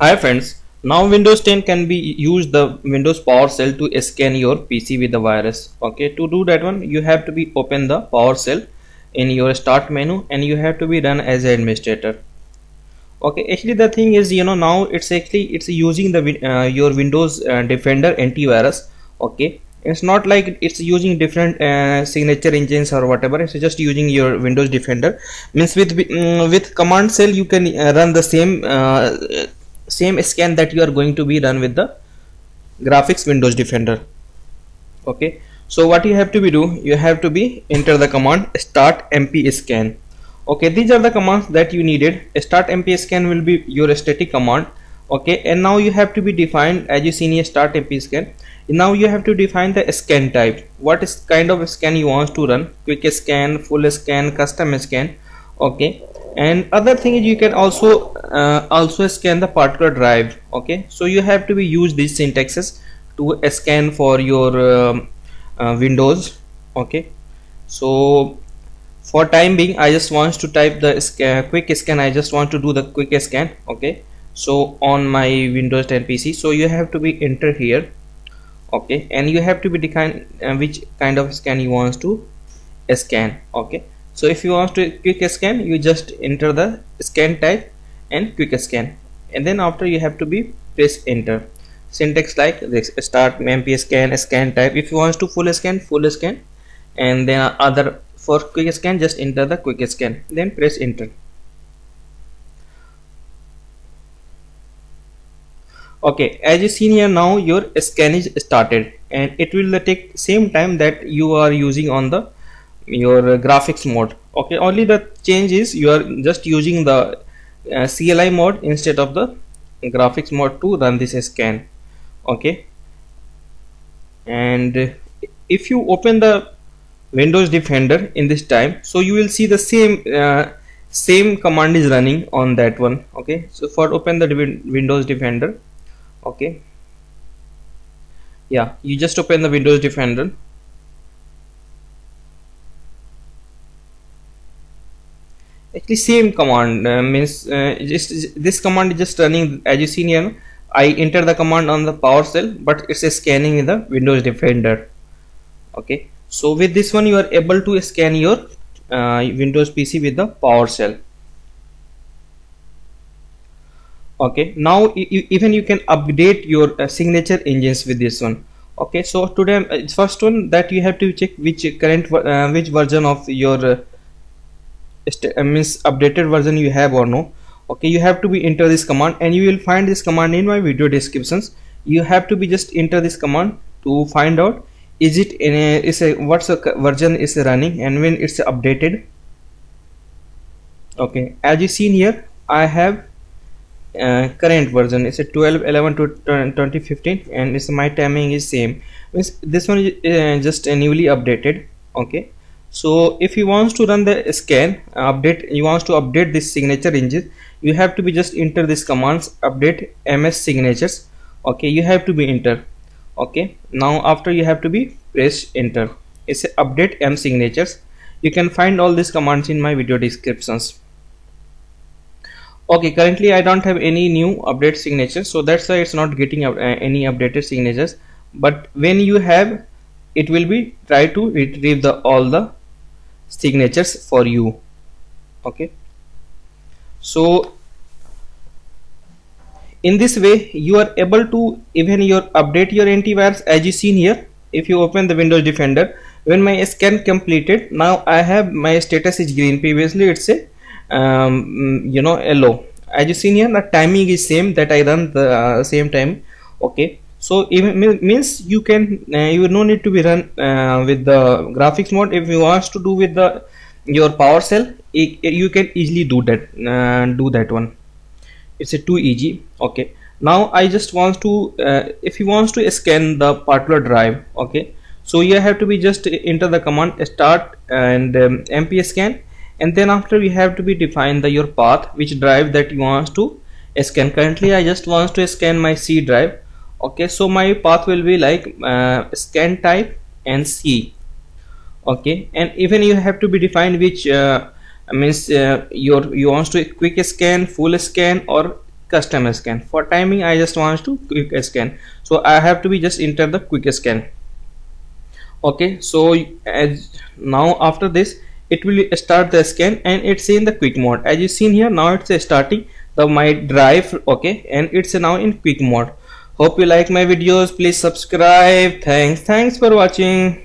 Hi friends, now Windows 10 can be used the Windows PowerShell to scan your PC with the virus. Okay, to do that one you have to be open the PowerShell in your start menu and you have to be done as an administrator. Okay, actually the thing is you know now it's actually it's using the uh, your Windows uh, Defender antivirus. Okay, it's not like it's using different uh, signature engines or whatever it's just using your windows defender means with um, with command shell you can uh, run the same uh, same scan that you are going to be done with the graphics windows defender. Okay? So what you have to be do you have to be enter the command start mp scan. Okay? These are the commands that you needed. Start mp scan will be your static command. Okay? And now you have to be defined as you see in start mp scan. Now you have to define the scan type. What is kind of scan you want to run? Quick scan full scan custom scan okay. And other thing is you can also uh, also scan the particular drive. Okay. So you have to be use these syntaxes to scan for your um, uh, windows. Okay. So for time being i just want to type the scan, quick scan. I just want to do the quick scan. Okay. So on my windows 10 pc so you have to be enter here. Okay. And you have to be define uh, which kind of scan you want to scan. Okay so if you want to quick scan you just enter the scan type and quick scan. And then after you have to be press enter. Syntax like this. Start mp scan scan type. If you want to full scan full scan. And then other for quick scan just enter the quick scan. Then press enter. Okay as you see here now your scan is started. And it will take same time that you are using on the your graphics mode. Okay only the change is you are just using the uh, CLI mode instead of the graphics mode to run this scan. Okay? And if you open the Windows Defender in this time so you will see the same uh, same command is running on that one. Okay? So for open the Windows Defender okay? Yeah you just open the Windows Defender actually same command uh, means uh, just this command is just running as you see here I enter the command on the PowerShell but it's a scanning in the Windows Defender. Okay? So with this one you are able to scan your uh, Windows PC with the PowerShell okay? Now even you can update your uh, signature engines with this one. Okay? So today uh, first one that you have to check which current uh, which version of your uh, means updated version you have or no. Okay you have to be enter this command and you will find this command in my video descriptions. You have to be just enter this command to find out is it in a is a what's the version is running and when it's updated. Okay as you seen here i have uh, current version. It's a 12 11 to 2015 and it's my timing is same. This one is uh, just newly updated. Okay so if you want to run the scan update you want to update this signature engine you have to be just enter this commands update ms signatures. Okay you have to be enter. Okay now after you have to be press enter. It's update m signatures. You can find all these commands in my video descriptions. Okay currently i don't have any new update signatures so that's why it's not getting uh, any updated signatures. But when you have it will be try to retrieve the all the signatures for you. Okay? So in this way you are able to even your update your antivirus as you seen here. If you open the windows defender when my scan completed now i have my status is green. Previously it's a um, you know yellow. As you seen here the timing is same that i run the uh, same time. Okay so even means you can uh, you no need to be run uh, with the graphics mode if you want to do with the your PowerShell you can easily do that uh, do that one. It's a too easy. Okay. Now I just want to uh, if you want to scan the particular drive okay. So you have to be just enter the command start and um, mp scan. And then after you have to be define the your path which drive that you want to scan. Currently I just want to scan my C drive okay so my path will be like uh, scan type and C. Okay and even you have to be defined which uh, means uh, your you want to quick scan full scan or custom scan. For timing I just want to quick scan. So I have to be just enter the quick scan. Okay so as now after this it will start the scan and it's in the quick mode. As you seen here now it's starting the my drive okay and it's now in quick mode hope you like my videos. Please subscribe. Thanks. Thanks for watching